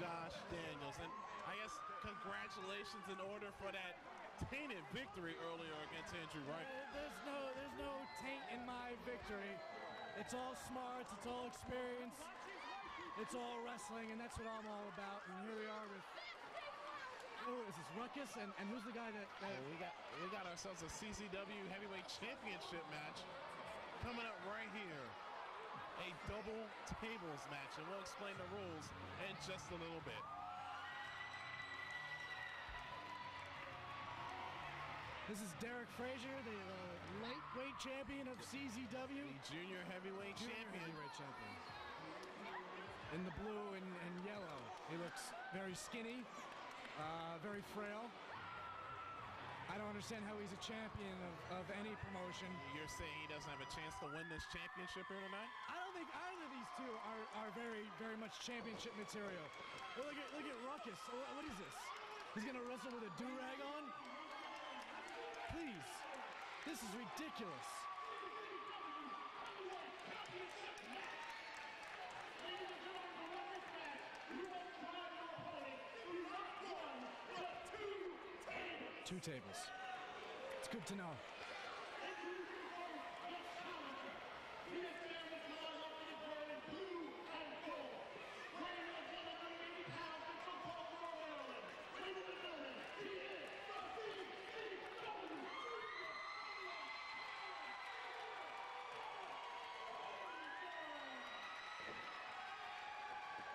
Josh Daniels. And I guess congratulations in order for that tainted victory earlier against Andrew Wright. There's no, there's no taint in my victory. It's all smarts, it's all experience, it's all wrestling, and that's what I'm all about. And here we are with oh, is this Ruckus? And, and who's the guy that, that we got we got ourselves a CZW Heavyweight Championship match coming up right here. A double tables match, and we'll explain the rules in just a little bit. This is Derek Frazier, the uh, lightweight champion of CZW. The junior heavyweight Junior champion. heavyweight champion. In the blue and, and yellow. He looks very skinny, uh, very frail. I don't understand how he's a champion of, of any promotion. You're saying he doesn't have a chance to win this championship here tonight? I don't think either of these two are, are very, very much championship material. Well, look at look at Ruckus. What what is this? He's gonna wrestle with a do-rag on? Please. This is ridiculous. Two tables. It's good to know.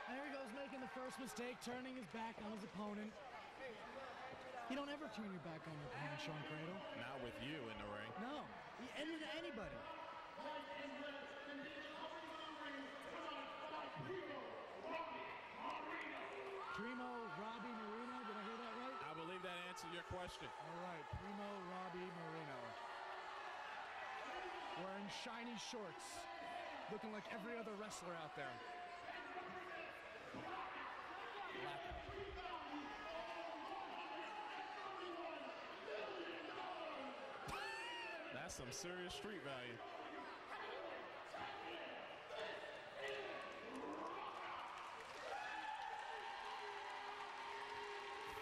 There he goes, making the first mistake, turning his back on his opponent. You don't ever turn your back on your opponent, Sean Cradle. Not with you in the ring. No, any to anybody. Primo Robbie Marino, did I hear that right? I believe that answered your question. All right, Primo Robbie Marino. Wearing shiny shorts, looking like every other wrestler out there. That's some serious street value.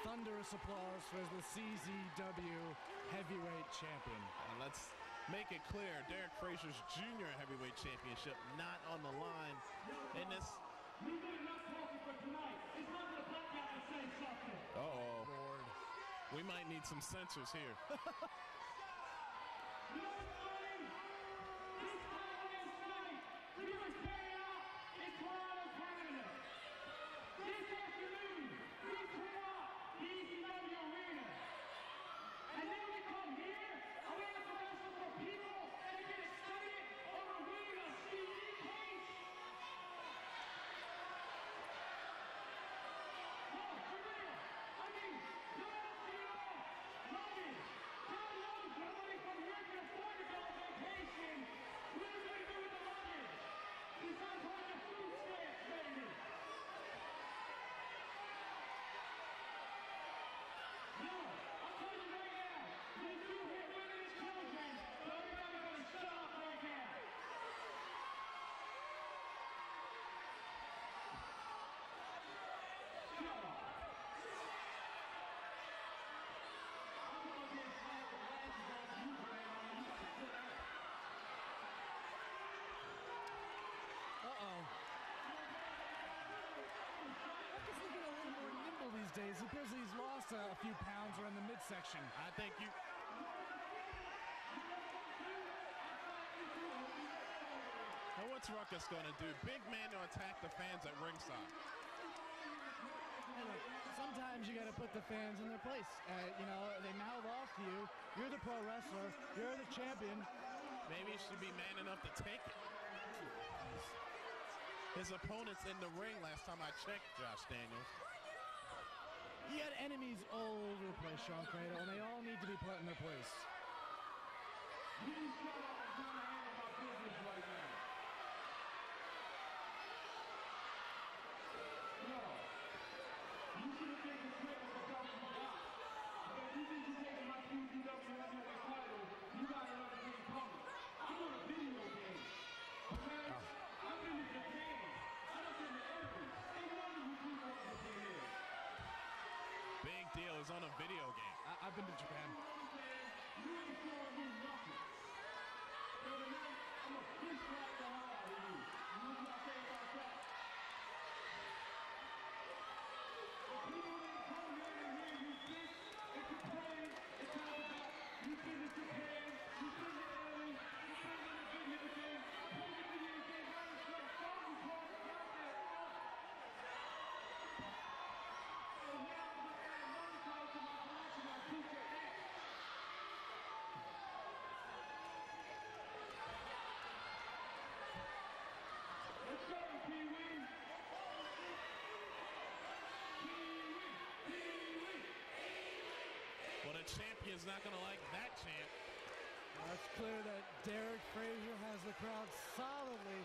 Thunderous applause for the CZW heavyweight champion. And let's make it clear, Derek Frazier's junior heavyweight championship not on the line in this. Uh-oh. We might need some censors here. Uh-oh. He's looking a little more nimble these days. He appears he's lost a few pounds around the midsection. I think you. Now what's Ruckus going to do? Big man to attack the fans at ringside. Look, sometimes you got to put the fans in their place. Uh, you know, they mouth off to you. You're the pro wrestler. You're the champion. Maybe he should be man enough to take it. His opponent's in the ring last time I checked, Josh Daniels. You got enemies all over the place, Sean Cradle, and they all need to be put in their place. Big deal. He's on a video game. I- I've been to Japan. The champion's not going to like that champ. Well, it's clear that Derek Frazier has the crowd solidly,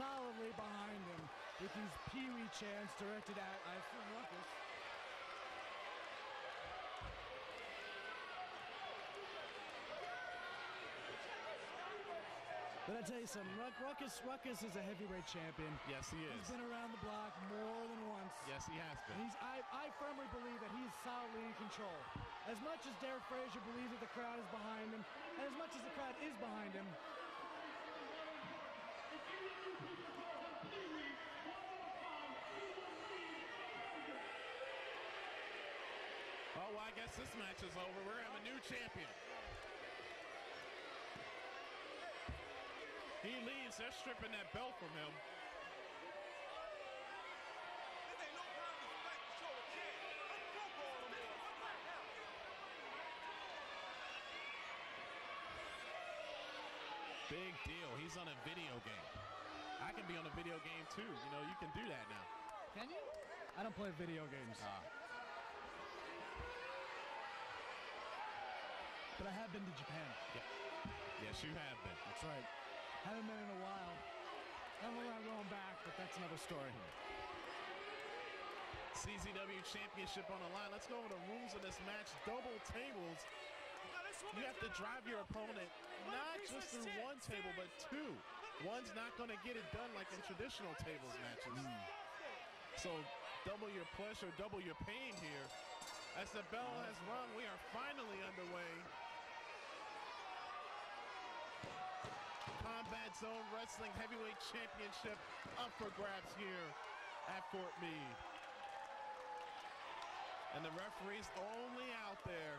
solidly behind him with these Pee Wee chants directed at, I assume, Ruckus. But I tell you something, Ruck, Ruckus, Ruckus is a heavyweight champion. Yes, he is. He's been around the block more than once. Yes, he has And been. he's, I, I firmly believe that he's solidly in control. As much as Derek Frazier believes that the crowd is behind him, and as much as the crowd is behind him, Oh, well, I guess this match is over. We're going to have a new champion. He leaves. They're stripping that belt from him. Big deal. He's on a video game. I can be on a video game too. You know, you can do that now. can you? I don't play video games, Ah. but I have been to Japan. Yes, you have been. That's right. Haven't been in a while. I don't know where I'm going back, but that's another story. CZW Championship on the line. Let's go over the rules of this match. Double tables. You have to drive your opponent not just through one table, but two. One's not going to get it done like in traditional tables matches. So double your pleasure, double your pain here. As the bell has rung, we are finally underway. Combat Zone Wrestling Heavyweight Championship up for grabs here at Fort Meade. And the referee's only out there,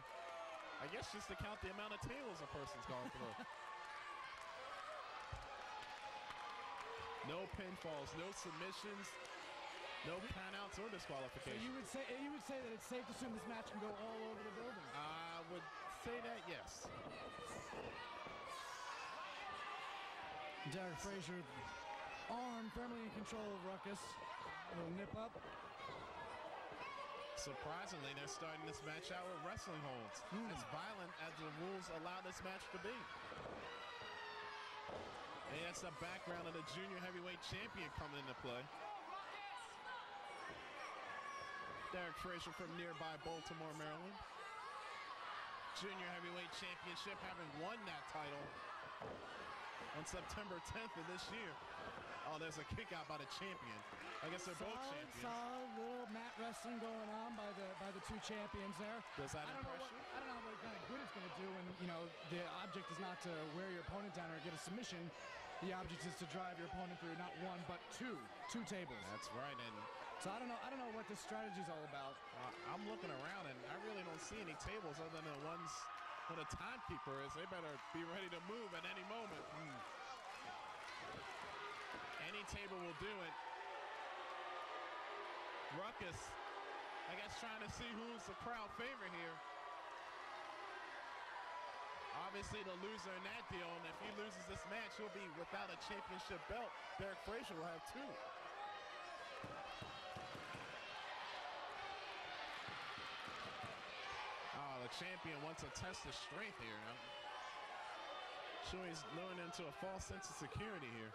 I guess just to count the amount of tables a person's gone through. no pinfalls, no submissions, no countouts or disqualifications. So you would say you would say that it's safe to assume this match can go all over the building. I would say that yes. Derek Frazier, arm firmly in control of Ruckus. A little nip up. Surprisingly, they're starting this match out with wrestling holds. Hmm. As violent as the rules allow this match to be. And that's the background of the junior heavyweight champion coming into play. Derek Frazier from nearby Baltimore, Maryland. Junior heavyweight championship, having won that title on September 10th of this year. Oh, there's a kick out by the champion. I guess they're both Solid, champions. solid little mat wrestling going on by the by the two champions there. Does that I don't know impress what you? I don't know what kind of good it's going to do when you know the object is not to wear your opponent down or get a submission. The object is to drive your opponent through not one but two, two tables. That's right, and So I don't know. I don't know what this strategy is all about. Uh, I'm looking around and I really don't see any tables other than the ones where the timekeeper is. They better be ready to move at any moment. Hmm. Any table will do it. Ruckus, I guess, trying to see who's the crowd favorite here. Obviously, the loser in that deal, and if he loses this match, he'll be without a championship belt. Derek Frazier will have two. The champion wants to test his strength here. I'm sure he's luring into a false sense of security here.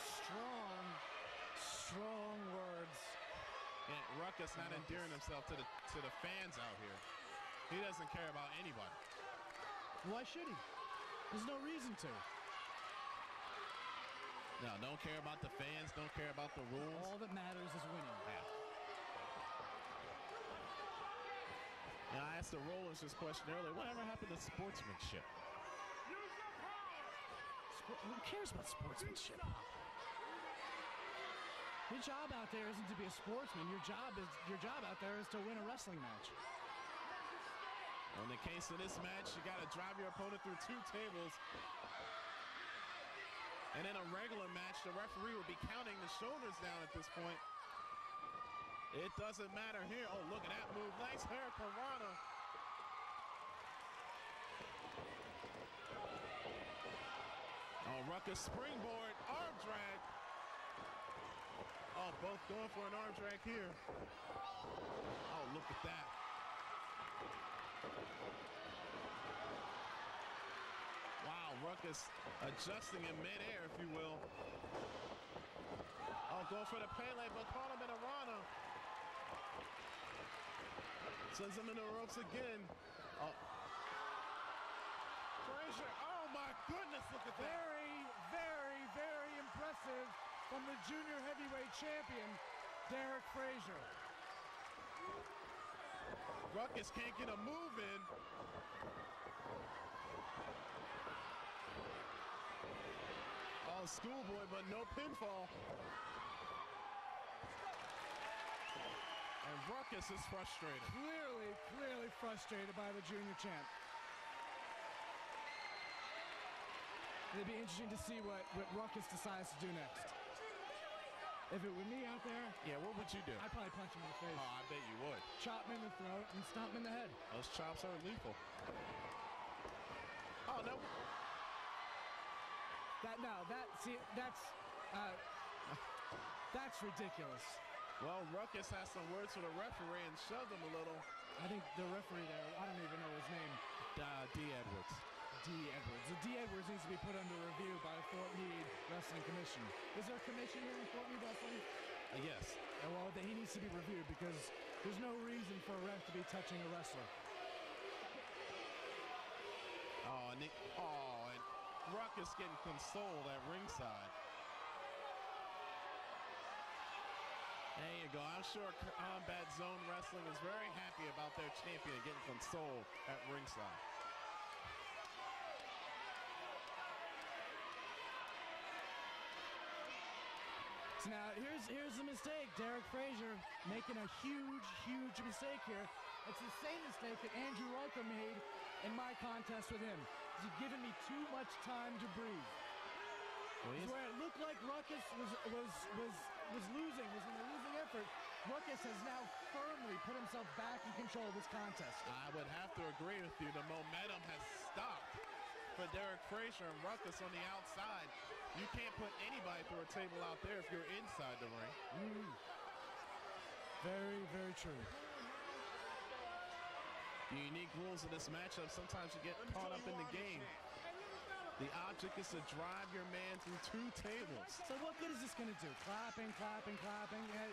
Strong, strong words. And Ruckus not endearing himself to the to the fans out here. He doesn't care about anybody. Why should he? There's no reason to. No, don't care about the fans, don't care about the rules. All that matters is winning. And I asked the Rollers this question earlier. Whatever happened to sportsmanship? Sport, who cares about sportsmanship? Your job out there isn't to be a sportsman. Your job is your job out there is to win a wrestling match. In the case of this match, you got to drive your opponent through two tables. And in a regular match, the referee will be counting the shoulders down at this point. It doesn't matter here. Oh, look at that move. Nice hurricanrana. Oh, Ruckus springboard, arm drag. Oh, both going for an arm drag here. Oh, look at that. Wow, Ruckus adjusting in midair, if you will. Oh, go for the Pele, but caught him in a Rana. Sends him in the ropes again. Oh. Frazier, oh my goodness, look at that. Very, very, very impressive from the junior heavyweight champion, Derek Frazier. Ruckus can't get a move in. Schoolboy, but no pinfall. And Ruckus is frustrated. Clearly, clearly frustrated by the junior champ. It'd be interesting to see what, what Ruckus decides to do next. If it were me out there, Yeah, what would you do? I'd probably punch him in the face. Oh, I bet you would. Chop him in the throat and stomp him in the head. Those chops are lethal. Oh, no. That no, that see that's uh, that's ridiculous. Well, Ruckus has some words for the referee and shoved him a little. I think the referee there, I don't even know his name, Uh, D. Edwards. D. Edwards. The D. Edwards needs to be put under review by the Fort Meade Wrestling Commission. Is there a commission here in Fort Meade Wrestling? Uh, yes. And well, he needs to be reviewed because there's no reason for a ref to be touching a wrestler. Oh, he- oh, Ruckus getting consoled at ringside. There you go. I'm sure Combat Zone Wrestling is very happy about their champion getting consoled at ringside. So now here's here's the mistake. Derek Frazier making a huge, huge mistake here. It's the same mistake that Andrew Roker made in my contest with him. He's given me too much time to breathe. He's- where it looked like Ruckus was was was was losing, was in a losing effort. Ruckus has now firmly put himself back in control of this contest. I would have to agree with you. The momentum has stopped for Derek Frazier and Ruckus on the outside. You can't put anybody through a table out there if you're inside the ring. Mm. Very, very true. The unique rules of this matchup, sometimes you get caught up in the game. The object is to drive your man through two tables. So what good is this going to do? Clapping, clapping, clapping. Yeah,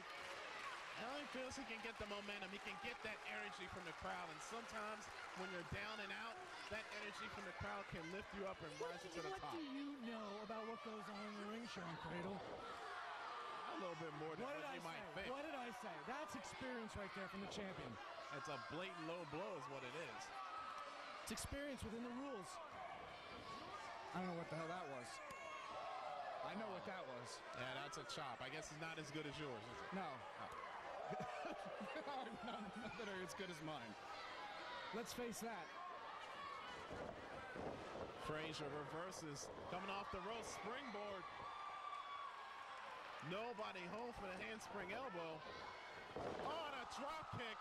feels he can get the momentum. He can get that energy from the crowd. And sometimes when you're down and out, that energy from the crowd can lift you up and rise you to the what top. What do you know about what goes on in the ring, Sean Cradle? A little bit more than What what, did I you might say? think. What did I say? That's experience right there from the champion. It's a blatant low blow is what it is. It's experience within the rules. I don't know what the hell that was. I know what that was. Yeah, that's a chop. I guess it's not as good as yours, is it? No. not, not that are as good as mine. Let's face that. Frazier reverses, coming off the rope, springboard. Nobody home for the handspring elbow. Oh, and a drop kick.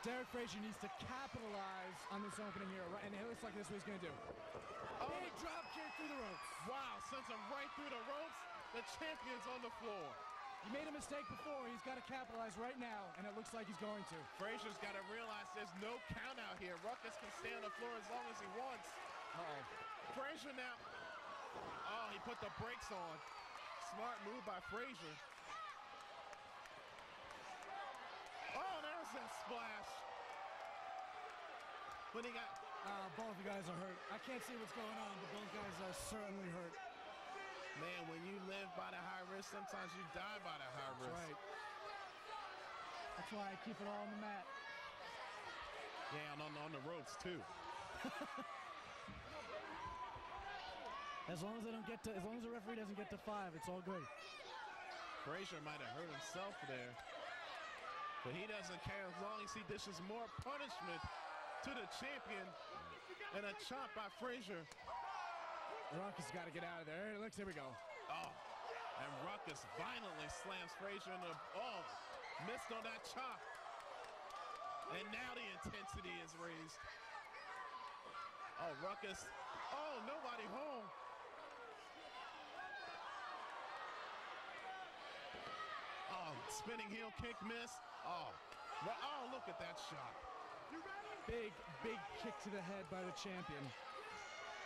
Derek Frazier needs to capitalize on this opening here, right? And it looks like this is what he's going to do. Oh, Big drop kick through the ropes. wow, sends him right through the ropes. The champion's on the floor. He made a mistake before. He's got to capitalize right now, and it looks like he's going to. Frazier's got to realize there's no count out here. Ruckus can stay on the floor as long as he wants. Uh-oh. Frazier now. Oh, he put the brakes on. Smart move by Frazier. Oh, that splash. But he got. Uh, both you guys are hurt. I can't see what's going on, but both guys are certainly hurt. Man, when you live by the high risk, sometimes you die by the high That's risk. right. That's why I keep it all on the mat. Yeah, and on, on the ropes too. As long as they don't get to, as long as the referee doesn't get to five, it's all good. Frazier might have hurt himself there. But he doesn't care as long as he dishes more punishment to the champion. And a chop by Frazier. Ruckus got to get out of there. Looks, here we go. Oh, and Ruckus violently slams Frazier in the, oh, missed on that chop. And now the intensity is raised. Oh, Ruckus, oh, nobody home. Oh, spinning heel kick miss. Oh, Ru- oh, look at that shot. Big, big kick to the head by the champion.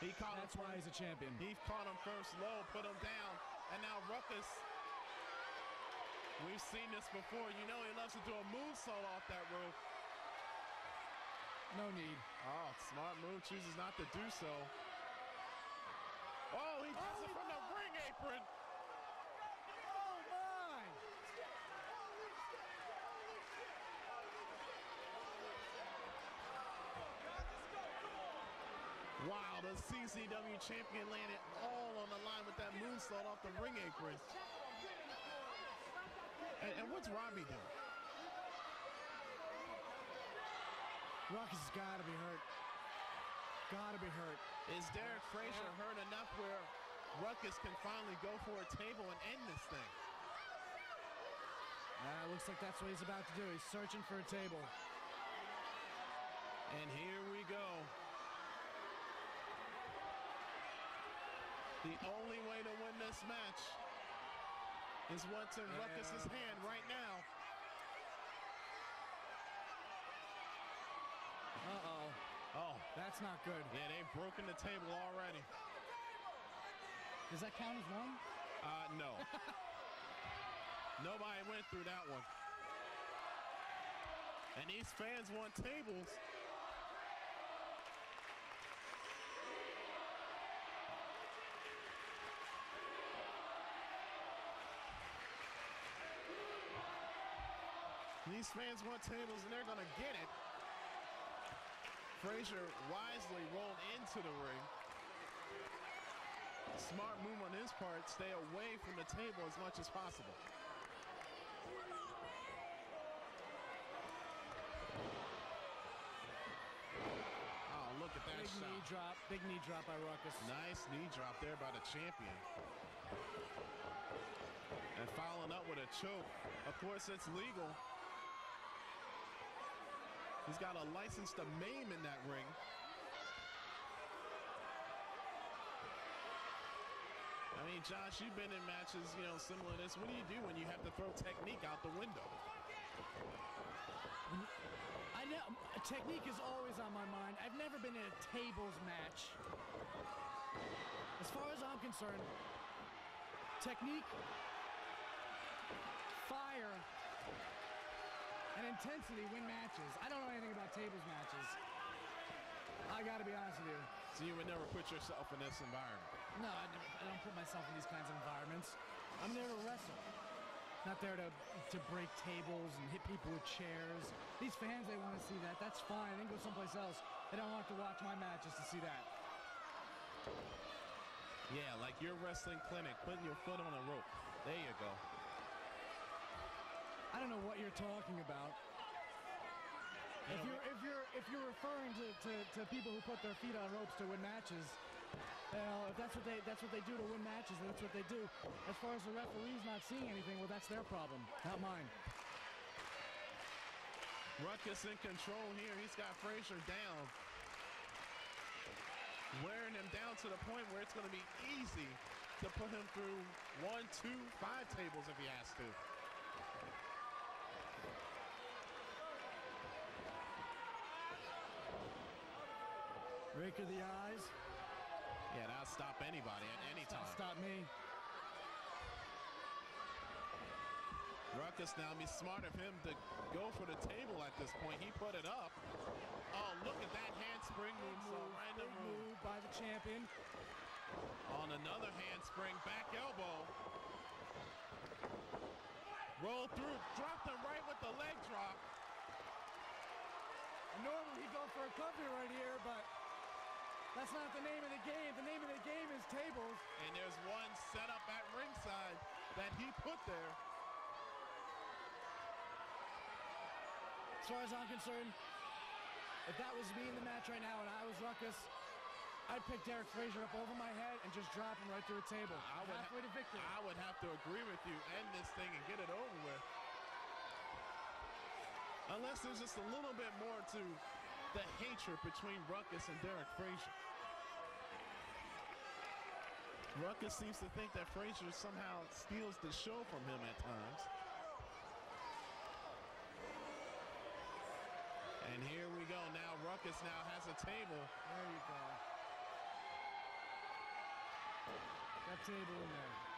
He caught That's him why he's a champion. He caught him first low, put him down, and now Ruckus. We've seen this before. You know he loves to do a moonsault off that rope. No need. Oh, smart move. Chooses not to do so. Oh, he does Oh, it from the ring apron. Oh my! Wow, the CZW champion landed all on the line with that moonsault off the ring apron. And, and what's Robbie doing? Ruckus has got to be hurt. Got to be hurt. Is Derek Frazier hurt enough where Ruckus can finally go for a table and end this thing? Uh, looks like that's what he's about to do. He's searching for a table. And here we go. The only way to win this match is what's in Ruckus's hand right now. Uh-oh. Oh, That's not good. yeah, they've broken the table already. Does that count as one? Uh, no. Nobody went through that one. And these fans want tables. These fans want tables and they're gonna get it. Frazier wisely rolled into the ring. Smart move on his part, stay away from the table as much as possible. Oh, look at that Big shot. knee drop. Big knee drop by Ruckus. Nice knee drop there by the champion. And following up with a choke. Of course, it's legal. He's got a license to maim in that ring. I mean, Josh, you've been in matches, you know, similar to this. What do you do when you have to throw technique out the window? I know technique is always on my mind. I've never been in a tables match. As far as I'm concerned, technique, fire, and intensity win matches. I don't know anything about tables matches. I gotta be honest with you. So you would never put yourself in this environment. No, I, never, I don't put myself in these kinds of environments. I'm there to wrestle. Not there to, to break tables and hit people with chairs. These fans, they want to see that. That's fine. They can go someplace else. They don't want to watch my matches to see that. Yeah, like your wrestling clinic, putting your foot on a rope. There you go. I don't know what you're talking about. If you're if you're if you're referring to, to, to people who put their feet on ropes to win matches, well, if that's what they that's what they do to win matches, that's what they do. As far as the referee's not seeing anything, well, that's their problem, not mine. Ruckus in control here. He's got Frazier down. Wearing him down to the point where it's going to be easy to put him through one, two, five tables if he has to. Rake of the eyes. Yeah, that'll stop anybody at any Stop, time. stop me. Ruckus now be smart of him to go for the table at this point. He put it up. Oh, look at that handspring move. So random move. move by the champion. On another handspring, back elbow. Roll through, dropped him right with the leg drop. Normally he'd go for a cover right here, but that's not the name of the game. The name of the game is tables. And there's one set up at ringside that he put there. As far as I'm concerned, if that was me in the match right now and I was Ruckus, I'd pick Derek Frazier up over my head and just drop him right through a table. I would, Halfway to victory. I would have to agree with you. End this thing and get it over with. Unless there's just a little bit more to the hatred between Ruckus and Derek Frazier. Ruckus seems to think that Frazier somehow steals the show from him at times. And here we go. Now Ruckus now has a table. There you go. That table in there.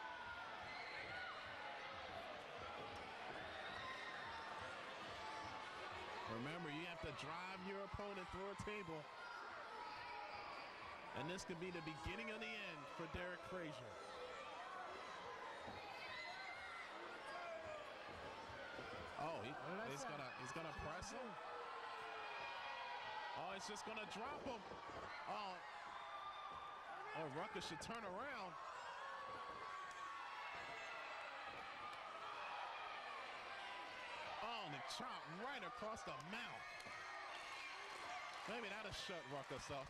Remember, you have to drive your opponent through a table. And this could be the beginning of the end for Derek Frazier. Oh, he, What did I he's gonna he's gonna press him. Oh, he's just gonna drop him. Oh, oh, Ruckus should turn around. Oh, and chop right across the mouth. Maybe that'll shut Ruckus up.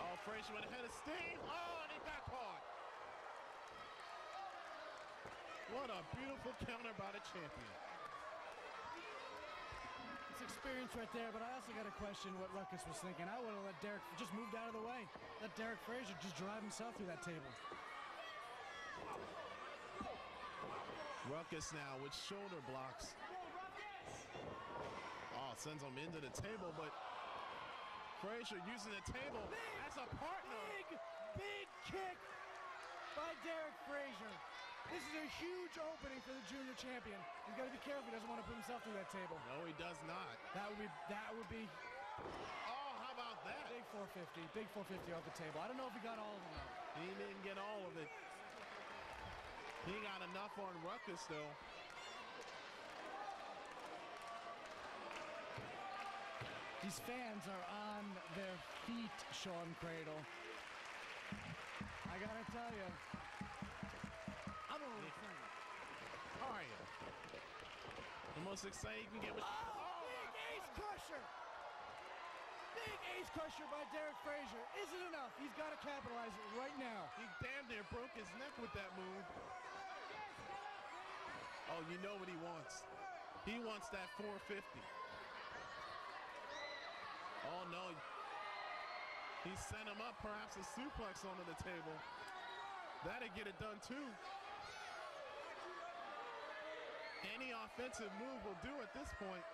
Oh, Frazier went ahead of steam. Oh, and he got caught. What a beautiful counter by the champion. It's experience right there, but I also got to question what Ruckus was thinking. I would have let Derek just moved out of the way. Let Derek Frazier just drive himself through that table. Ruckus now with shoulder blocks. Oh, sends him into the table, but Frazier using the table as a partner. Big, big kick by Derek Frazier. This is a huge opening for the junior champion. He's got to be careful. He doesn't want to put himself through that table. No, he does not. That would be that would be Oh, how about that? big 450. Big 450 off the table. I don't know if he got all of them. He didn't get all of it. He got enough on Ruckus, though. These fans are on their feet, Sean Cradle. I gotta tell you, I'm a fan. How are you? The most exciting you can get with. Oh, oh big ace crusher! Big ace crusher by Derek Frazier. Isn't enough. He's got to capitalize it right now. He damn near broke his neck with that move. Oh, you know what he wants. He wants that 450. Oh no. He sent him up, perhaps a suplex onto the table. That'd get it done too. Any offensive move will do at this point.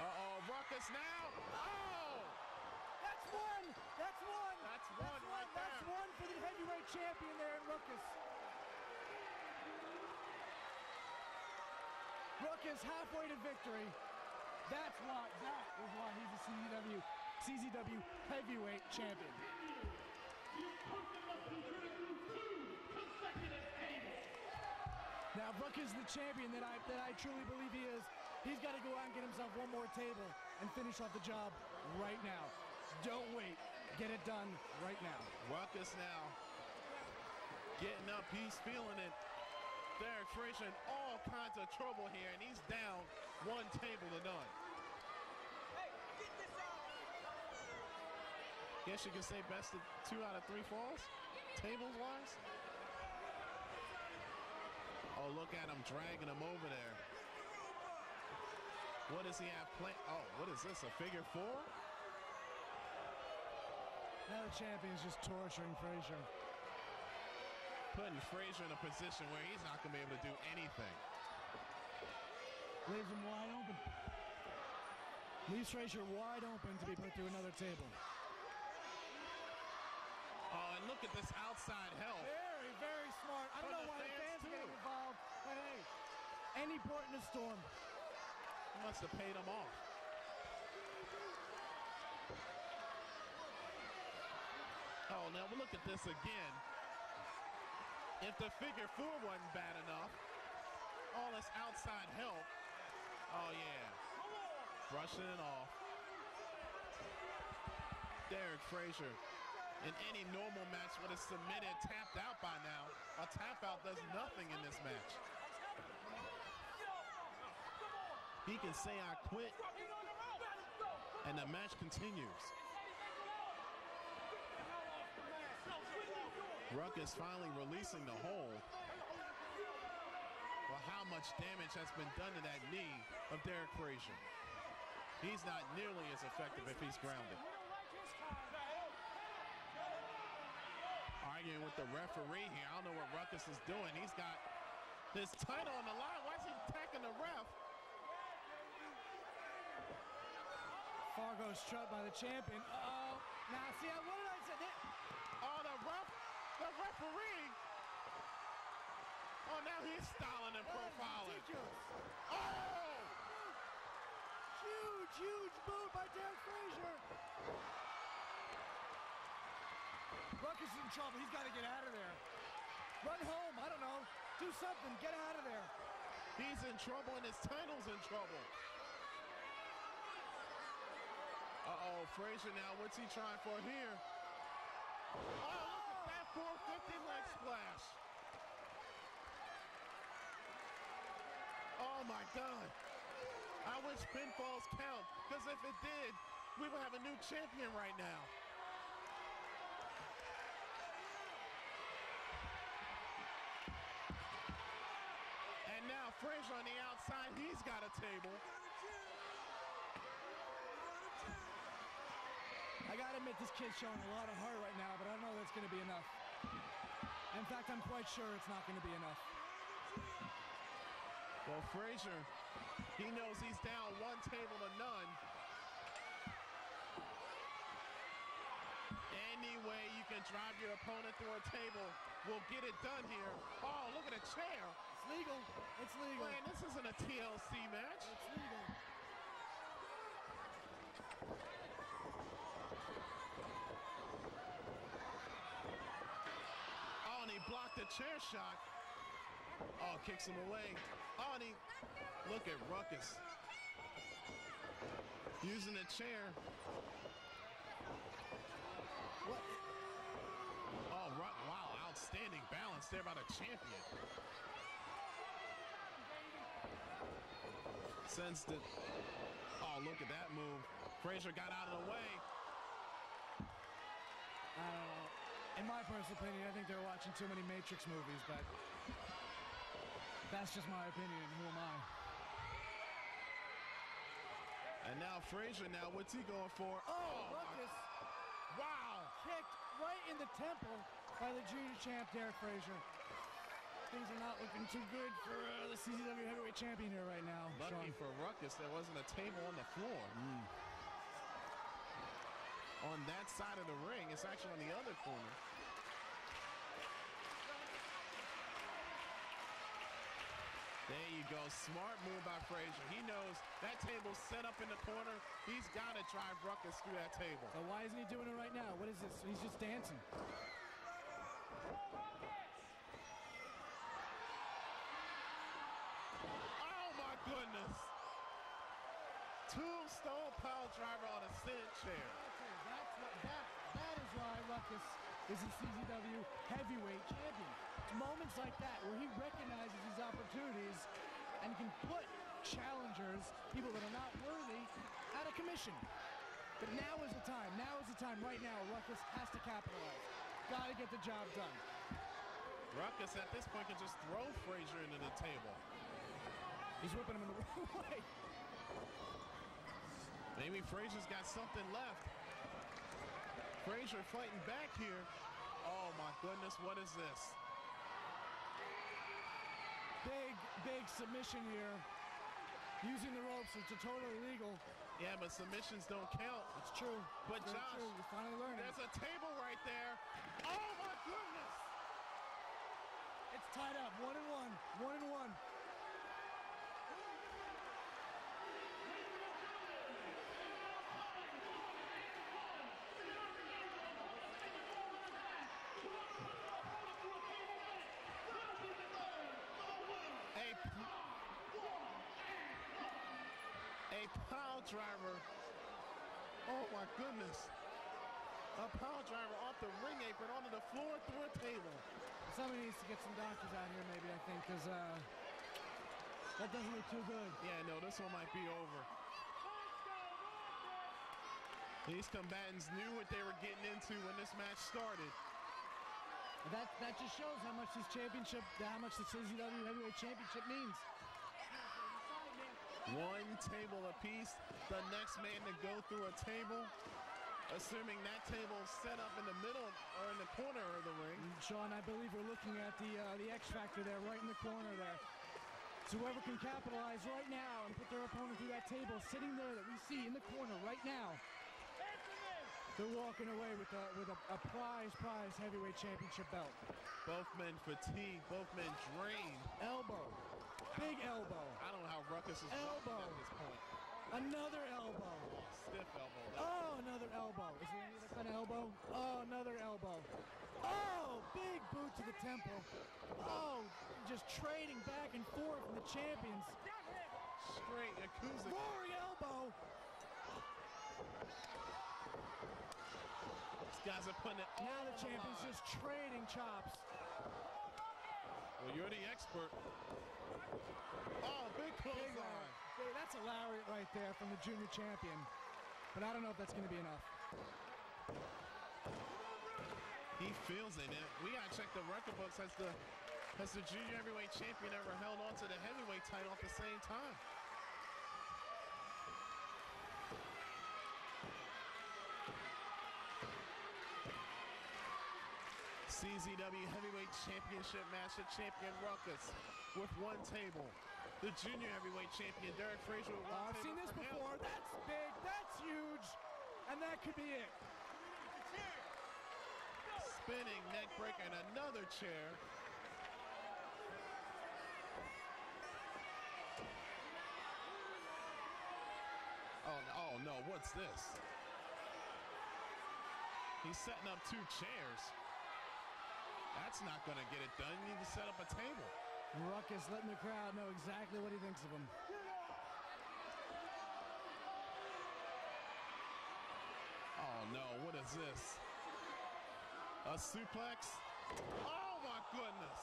Uh-oh, Ruckus now. Oh! That's one. That's one. That's one right That's one for the heavyweight champion there in Ruckus. Ruckus halfway to victory. That's why. That is why he's a CZW, CZW heavyweight champion. Now, Ruckus is the champion that I that I truly believe he is. He's got to go out and get himself one more table and finish off the job right now. Don't wait. Get it done right now. Ruckus now getting up. He's feeling it. Derek Frazier in all kinds of trouble here, and he's down one table to none. Guess you can say best of two out of three falls, tables wise. Oh, look at him dragging him over there. What does he have planned? Oh, what is this? A figure four? Now the champion's just torturing Frazier. Putting Frazier in a position where he's not going to be able to do anything. Leaves him wide open. Leaves Frazier wide open to be put through another table. Oh, and look at this outside help. Very, very smart. I don't know the why the fans, fans are getting involved, but hey, any port in a storm. He must have paid him off. Oh, now look at this again. If the figure four wasn't bad enough, all this outside help. Oh, yeah. Brushing it off. Derek Frazier. In any normal match would have submitted, tapped out by now. A tap out does nothing in this match. He can say I quit and the match continues. Ruckus finally releasing the hold. Well, how much damage has been done to that knee of Derek Frazier? He's not nearly as effective if he's grounded. Arguing with the referee here. I don't know what Ruckus is doing. He's got his title on the line. Why is he attacking the ref? Fargo struck by the champion. Uh oh. Now, see, what did I say? Oh, the ref, the referee. Oh, now he's styling and oh, profiling. Oh! Huge, huge boot by Derek Frazier. Ruckus is in trouble. He's got to get out of there. Run home. I don't know. Do something. Get out of there. He's in trouble and his title's in trouble. Uh-oh, Frazier now, what's he trying for here? Oh, look at that 450 leg splash. Oh my God. I wish pinfalls count, because if it did, we would have a new champion right now. And now Frazier on the outside, he's got a table. I gotta admit, this kid's showing a lot of heart right now, but I don't know that's gonna be enough. In fact, I'm quite sure it's not gonna be enough. Well, Frazier, he knows he's down one table to none. Any way you can drive your opponent through a table will get it done here. Oh, look at a chair. It's legal. It's legal. Man, this isn't a TLC match. It's legal. Oh, and he blocked the chair shot. Oh, kicks him away. He, look at Ruckus. Using the chair. What? Oh, wow, outstanding balance there by the champion. Sends the, oh, look at that move. Frazier got out of the way. Know. In my personal opinion, I think they're watching too many Matrix movies, but that's just my opinion. Who am I? And now Frazier, now what's he going for? Oh, Ruckus wow. kicked right in the temple by the junior champ, Derek Frazier. Things are not looking too good for uh, the CZW heavyweight champion here right now. Lucky Sean. for Ruckus, there wasn't a table on the floor. On that side of the ring, it's actually on the other corner. There you go. Smart move by Frazier. He knows that table's set up in the corner. He's got to drive Ruckus through that table. So why isn't he doing it right now? What is this? He's just dancing. Oh my goodness. Tombstone pile driver on a sit chair. That's what that that is why Ruckus is a CZW heavyweight champion. It's moments like that where he recognizes his opportunities and can put challengers, people that are not worthy, out of commission. But now is the time. Now is the time. Right now, Ruckus has to capitalize. Got to get the job done. Ruckus at this point can just throw Frazier into the table. He's whipping him in the wrong way. Maybe Frazier's got something left. Frazier fighting back here. Oh my goodness, what is this? Big, big submission here. Using the ropes, which are totally illegal. Yeah, but submissions don't count. It's true. But It's Josh, true. You're finally learning. There's a table right there. Oh my goodness! It's tied up. One and one. One and one. A pile driver. Oh my goodness. A pile driver off the ring apron onto the floor through a table. Somebody needs to get some doctors out here, maybe, I think, because uh, that doesn't look too good. Yeah, no, this one might be over. These combatants knew what they were getting into when this match started. That that just shows how much this championship, how much the CZW Heavyweight Championship means. One table apiece. The next man to go through a table, assuming that table is set up in the middle or in the corner of the ring. Sean, I believe we're looking at the uh, the X factor there, right in the corner there. So whoever can capitalize right now and put their opponent through that table, sitting there that we see in the corner right now, they're walking away with a with a, a prize prize heavyweight championship belt. Both men fatigued, both men drained. Elbow, big elbow, I don't know how Ruckus is Elbow. at this point. another elbow. Stiff elbow. Oh, another elbow. Is there any other kind of elbow? Oh, another elbow. Oh, big boot to the temple. Oh, just trading back and forth from the champions. Straight Yakuza. Roaring elbow. These guys are putting it Now the champions line. just trading chops. Well, you're the expert. Oh, oh big Big, clothesline. big- that's a lariat right there from the junior champion. But I don't know if that's going to be enough. He feels it. And we gotta check the record books. Has the has the junior heavyweight champion ever held on to the heavyweight title at the same time? CZW Heavyweight Championship match. The champion Ruckus with one table. The junior heavyweight champion Derek Fraizer with one Uh, I've seen this for him. before. That's big. That's huge. And that could be it. Spinning neck break and another chair. Oh, oh no, what's this? He's setting up two chairs. That's not going to get it done. You need to set up a table. Ruckus letting the crowd know exactly what he thinks of him. Oh no, what is this? A suplex? Oh my goodness!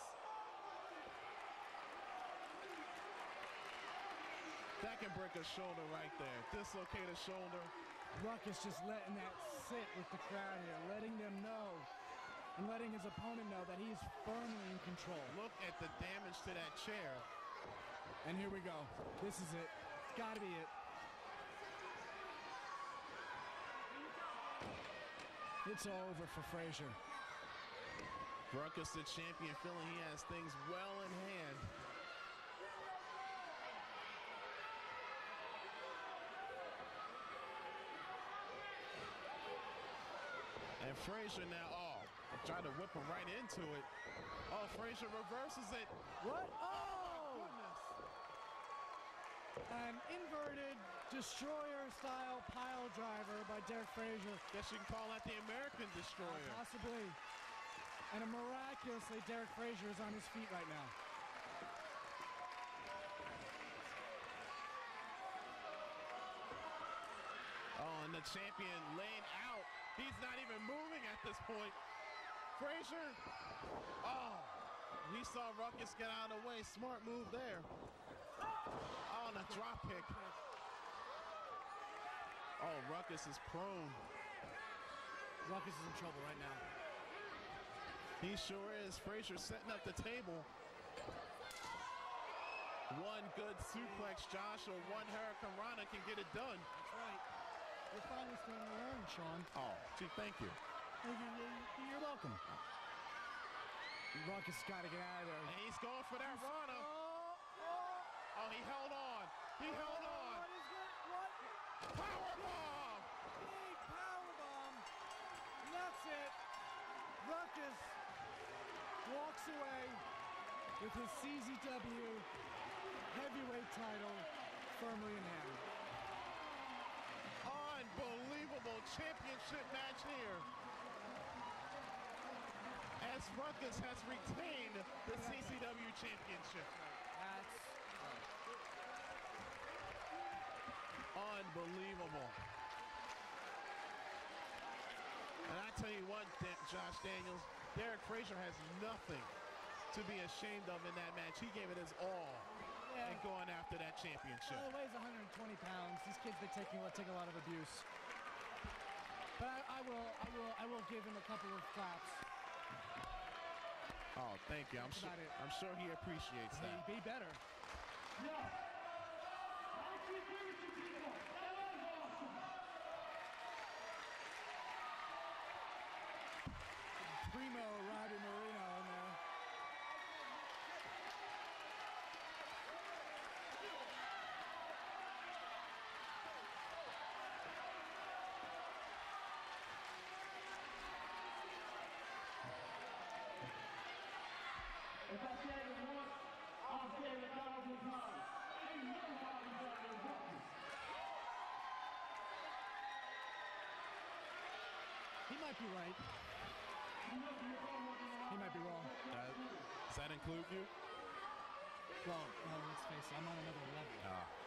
That can break a shoulder right there. Dislocate a shoulder. Ruckus just letting that sit with the crowd here, letting them know and letting his opponent know that he's firmly in control. Look at the damage to that chair. And here we go. This is it. It's got to be it. It's all over for Fraizer. Ruckus, the champion, feeling he has things well in hand. And Fraizer now, oh, trying to whip him right into it. Oh, Fraizer reverses it. What? Oh! Goodness. An inverted destroyer-style pile driver by Derek Fraizer. Guess you can call that the American Destroyer. Uh, possibly. And miraculously, Derek Fraizer is on his feet right now. Oh, and the champion laying out. He's not even moving at this point. Fraizer. Oh, he saw Ruckus get out of the way. Smart move there. Oh, and a drop kick. Oh, Ruckus is prone. Ruckus is in trouble right now. He sure is. Fraizer setting up the table. One good suplex, Josh, or one Hurricanrana can get it done. That's right. You're finally starting to learn, Sean. Oh, gee, thank you. You're, you're- welcome. Ruckus got to get out of there. And he's going for that Rana. Oh, oh, Oh, he held on. He oh, held on. What is it? What? Powerbomb. Big powerbomb. That's it. Ruckus walks away with his CZW heavyweight title firmly in hand. Unbelievable championship match here. As Ruckus has retained the CCW championship. That's Unbelievable. And I tell you what, Da- Josh Daniels, Derek Fraizer has nothing to be ashamed of in that match. He gave it his all Yeah. and going after that championship. Well, he weighs 120 pounds. These kids, they take, take a lot of abuse. But I, I will, I will, I will give him a couple of claps. Oh, thank you. I'm sure. I'm sure he appreciates that. be better. Primo Robbie Marino in there. If I say it once, I'll say it a thousand times. Ain't nobody better than Booker. He might be right. He might be wrong. Uh, does that include you? Well, well, let's face it, I'm on another level. I'll